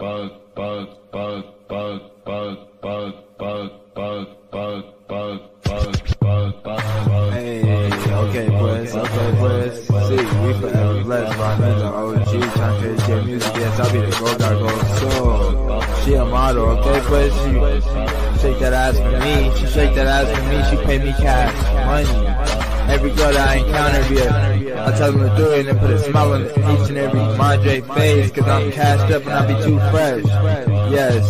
Hey, okay, pues, okay, pues. See, we forever blessed by another OG trying to get music. Yes, I'll be the go that goes so. She a model, okay, pues. She shake that ass for me. She shake that ass for me. She pay me cash, money. Every girl that I encounter, yeah, I tell them to do it and then put a smile on each and every Mondre face, cause I'm cashed up and I be too fresh. Yes,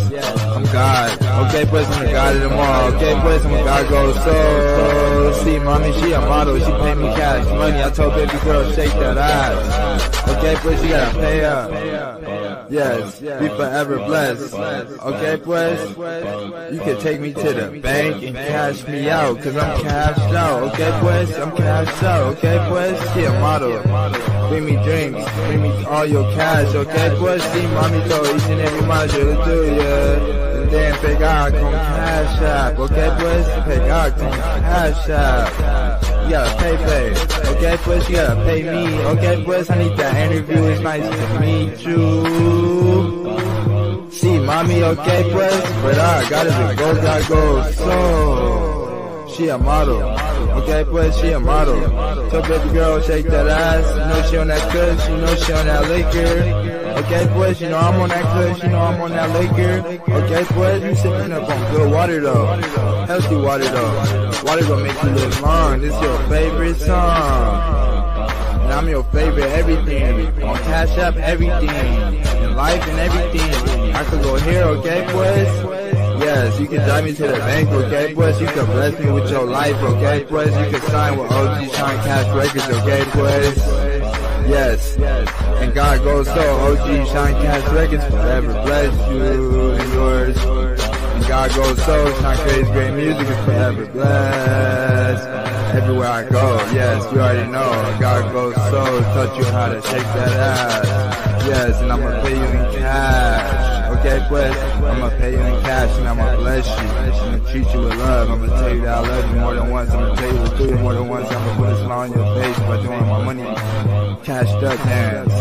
I'm God. Okay, pues I'm the God of them all. Okay, pues I'm a God goes so. See, mommy, she a model. She pay me cash money. I told baby girl, shake that ass. Okay, pues you gotta pay up. Yes, be forever blessed. Okay, pues you can take me to the bank and cash me out, cause I'm cashed out. Okay, pues I'm cashed out. Okay, pues she a model. Bring me drinks, bring me all your cash. Okay, pues see, mommy told each and every module to do, yeah. And then pegar con cash app. Okay, pues pegar con cash app. You gotta pay, pay. Okay, pues you gotta pay me. Okay, pues I need that interview. It's nice to meet you. Mommy, okay, pues, but I gotta go, gotta go, so. She a model. Okay, pues she a model. Tell baby girl, shake that ass. You know she on that kush, you know she on that liquor. Okay, pues, you know I'm on that kush, you know I'm on that liquor. Okay, pues, you sipping up on good water though. Healthy water though. Water gonna make you live long. This your favorite song. And I'm your favorite everything. On Cash App, everything. In life and everything. I could go here, okay, pues? Yes, you can drive me to the bank, okay, pues? You can bless me with your life, okay, pues? You can sign with OG Sean Cash Records, okay, pues? Yes. And God goes so OG Sean Cash Records forever bless you and yours. And God goes so Sean Creates Great Music is forever blessed. Everywhere I go, yes, you already know. God goes so touch you how to shake that ass. Yes, and I'm gonna pay you in cash. Okay, pues, I'm gonna pay you in cash and I'm gonna bless you. I'm gonna treat you with love. I'm gonna tell you that I love you more than once. I'm gonna tell you to do more than once. I'm gonna put a smile on your face by doing my money cashed up hands.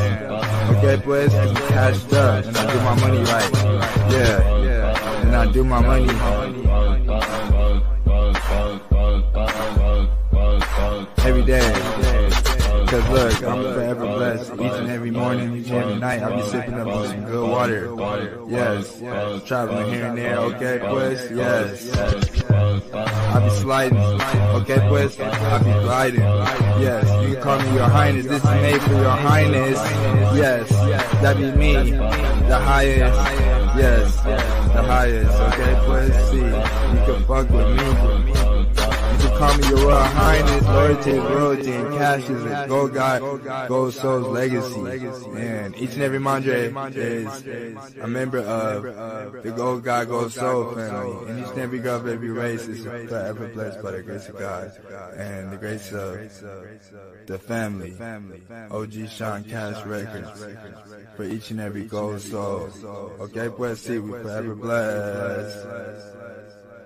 Okay, pues, I'm cashed up and I do my money right. Yeah, and I do my money every day. Cause look, I'm forever blessed. Each and every morning, each and every night, I'll be sipping up on some good water. Yes. Traveling here and there, okay, pues? Yes. I'll be sliding, okay, pues? I'll be gliding. Yes. You can call me your highness. This is made for your highness. Yes. That be me. The highest. Yes. The highest, okay, pues? See, you can fuck with me. Your royal highness, loyalty, royalty, and cash is a gold God, gold soul's legacy. Man, each and every Mondre is a member of the gold God, gold soul family. And each and every girl every race is forever blessed by the grace of God and the grace of the family. OG Sean Cash Records for each and every gold soul. Okay, pues see, we forever blessed.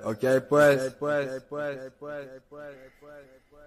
Ok, pues. Okay, pues. Okay, pues. Okay, pues.